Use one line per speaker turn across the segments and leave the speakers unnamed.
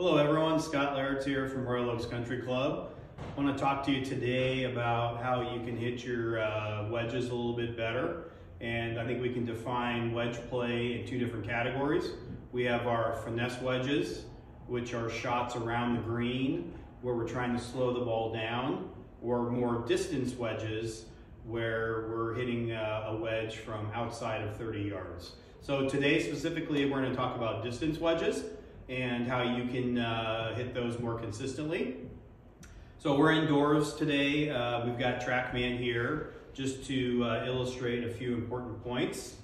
Hello everyone, Scott Leritz here from Royal Oaks Country Club. I want to talk to you today about how you can hit your uh, wedges a little bit better. And I think we can define wedge play in two different categories. We have our finesse wedges, which are shots around the green where we're trying to slow the ball down, or more distance wedges where we're hitting uh, a wedge from outside of 30 yards. So today specifically we're going to talk about distance wedges and how you can uh, hit those more consistently. So we're indoors today. Uh, we've got TrackMan here just to uh, illustrate a few important points.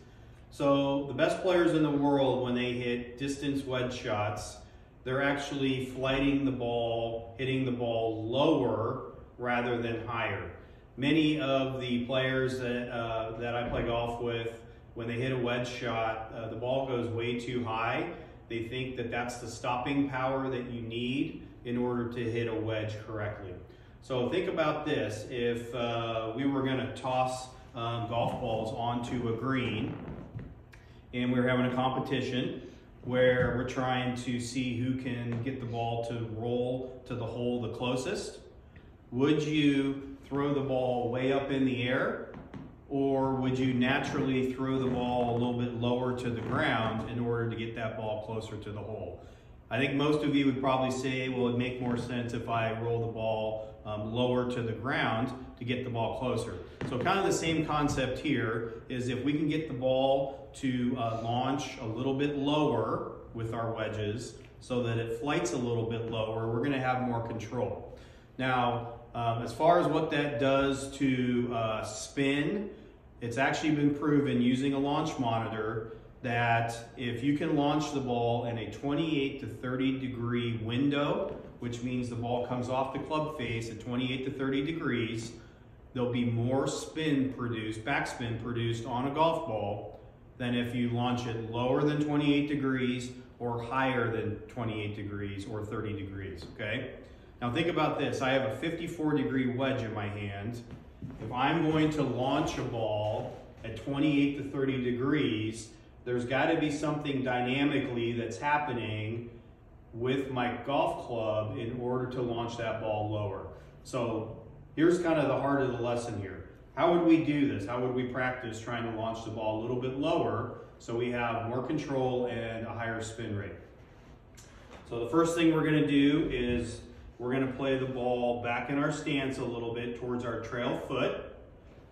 So the best players in the world, when they hit distance wedge shots, they're actually flighting the ball, hitting the ball lower rather than higher. Many of the players that, uh, that I play golf with, when they hit a wedge shot, uh, the ball goes way too high they think that that's the stopping power that you need in order to hit a wedge correctly. So think about this. If uh, we were going to toss um, golf balls onto a green and we are having a competition where we're trying to see who can get the ball to roll to the hole the closest, would you throw the ball way up in the air or would you naturally throw the ball a little bit lower to the ground in order to get that ball closer to the hole? I think most of you would probably say, well, it'd make more sense if I roll the ball um, lower to the ground to get the ball closer. So kind of the same concept here is if we can get the ball to uh, launch a little bit lower with our wedges so that it flights a little bit lower, we're gonna have more control. Now, um, as far as what that does to uh, spin, it's actually been proven using a launch monitor that if you can launch the ball in a 28 to 30 degree window, which means the ball comes off the club face at 28 to 30 degrees, there'll be more spin produced, backspin produced on a golf ball than if you launch it lower than 28 degrees or higher than 28 degrees or 30 degrees, okay? Now think about this. I have a 54 degree wedge in my hand. If I'm going to launch a ball at 28 to 30 degrees, there's got to be something dynamically that's happening with my golf club in order to launch that ball lower. So here's kind of the heart of the lesson here. How would we do this? How would we practice trying to launch the ball a little bit lower so we have more control and a higher spin rate? So the first thing we're going to do is we're gonna play the ball back in our stance a little bit towards our trail foot.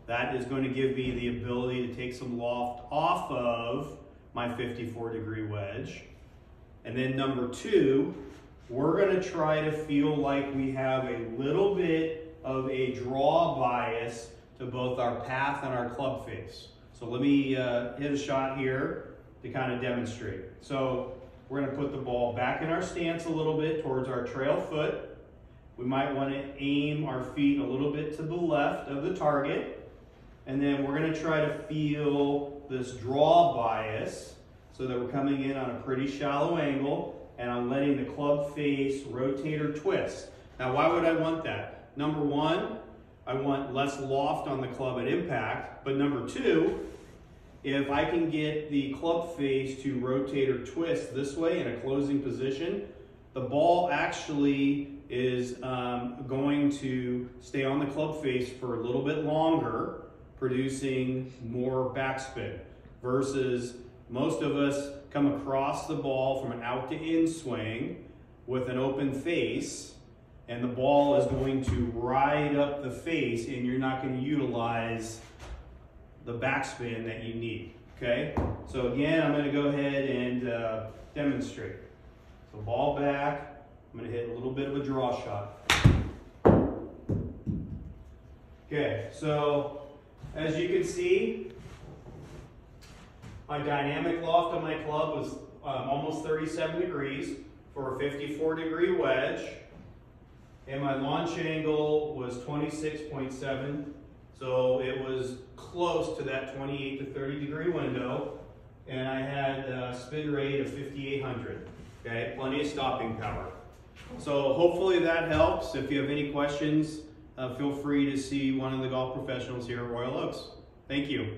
That is going to give me the ability to take some loft off of my 54 degree wedge. And then number two, we're gonna try to feel like we have a little bit of a draw bias to both our path and our club face. So let me uh, hit a shot here to kind of demonstrate. So we're gonna put the ball back in our stance a little bit towards our trail foot. We might want to aim our feet a little bit to the left of the target. And then we're going to try to feel this draw bias so that we're coming in on a pretty shallow angle and I'm letting the club face rotate or twist. Now, why would I want that? Number one, I want less loft on the club at impact. But number two, if I can get the club face to rotate or twist this way in a closing position, the ball actually is um, going to stay on the club face for a little bit longer, producing more backspin versus most of us come across the ball from an out to in swing with an open face and the ball is going to ride up the face and you're not going to utilize the backspin that you need. Okay, so again, I'm going to go ahead and uh, demonstrate. So ball back, I'm going to hit a little bit of a draw shot. Okay, so as you can see, my dynamic loft on my club was um, almost 37 degrees for a 54 degree wedge. And my launch angle was 26.7. So it was close to that 28 to 30 degree window. And I had a spin rate of 5,800. Okay, plenty of stopping power. So hopefully that helps. If you have any questions, uh, feel free to see one of the golf professionals here at Royal Oaks. Thank you.